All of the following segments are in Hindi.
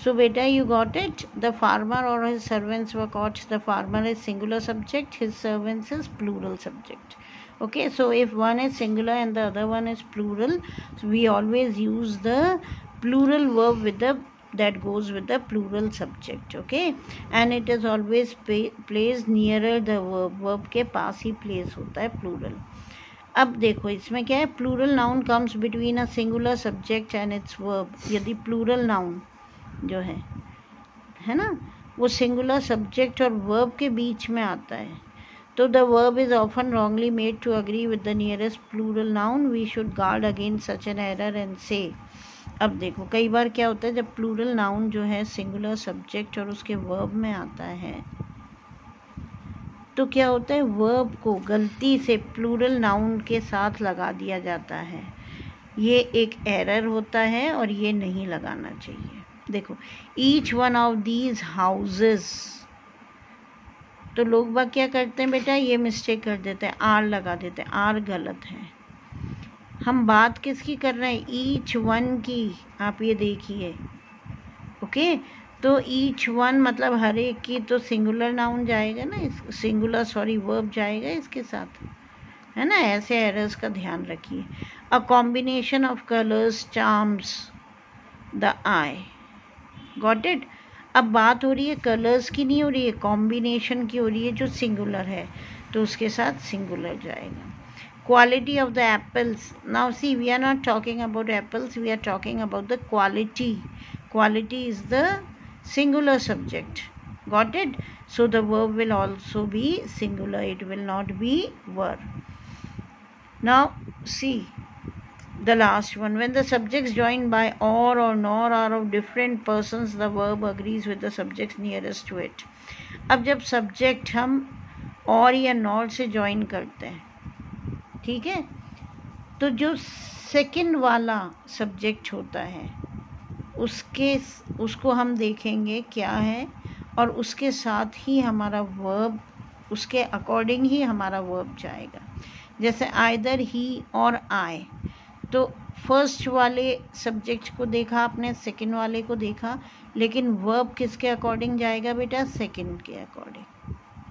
so beta you got it the farmer or his servants were caught the farmer is singular subject his servants is plural subject okay so if one is singular and the other one is plural so we always use the plural verb with the that goes with the plural subject okay and it is always placed nearer the verb verb के पास ही place होता है plural अब देखो इसमें क्या है plural noun comes between a singular subject and its verb यदि प्लूरल नाउन जो है है ना? वो सिंगुलर सब्जेक्ट और वर्ब के बीच में आता है। तो the verb is often wrongly made to agree with the nearest plural noun we should guard against such an error and से अब देखो, कई बार क्या होता है, जब प्लूरल नाउन जो है सिंगुलर सब्जेक्ट और उसके वर्ब में आता है तो क्या होता है वर्ब को गलती से प्लूरल नाउन के साथ लगा दिया जाता है। ये एक एरर होता है और ये नहीं लगाना चाहिए। देखो each one of these houses तो लोग बाग क्या करते हैं बेटा? ये मिस्टेक कर देते हैं आर लगा देते हैं आर गलत है। हम बात किसकी कर रहे हैं? ईच वन की। आप ये देखिए, ओके? तो ईच वन मतलब हर एक की तो सिंगुलर नाउन जाएगा ना इस सिंगुलर सॉरी वर्ब जाएगा इसके साथ। है ना? ऐसे एरर्स का ध्यान रखिए। A combination of colours charms the I got it अब बात हो रही है कलर्स की, नहीं हो रही है कॉम्बिनेशन की हो रही है, जो सिंगुलर है तो उसके साथ सिंगुलर जाएगा। Quality of the apples now see we are not talking about apples we are talking about the quality quality is the singular subject got it? So, the verb will also be singular. It will not be were now, see the last one. When the subjects joined by or or nor are of different persons, the verb agrees with the subjects nearest to it. अब जब सब्जेक्ट हम और या नॉर से ज्वाइन करते हैं, ठीक है? तो जो सेकंड वाला सब्जेक्ट होता है, उसके, उसको हम देखेंगे क्या है, और उसके साथ ही हमारा वर्ब उसके अकॉर्डिंग ही हमारा वर्ब जाएगा। जैसे आइदर ही और आए तो फ़र्स्ट वाले सब्जेक्ट को देखा आपने सेकंड वाले को देखा, लेकिन वर्ब किसके अकॉर्डिंग जाएगा बेटा? सेकंड के according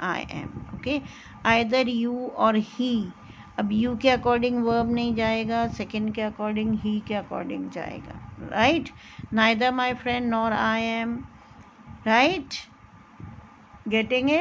I am okay either you और ही अब यू के अकॉर्डिंग वर्ब नहीं जाएगा सेकंड के अकॉर्डिंग ही के अकॉर्डिंग जाएगा right neither my friend nor I am right getting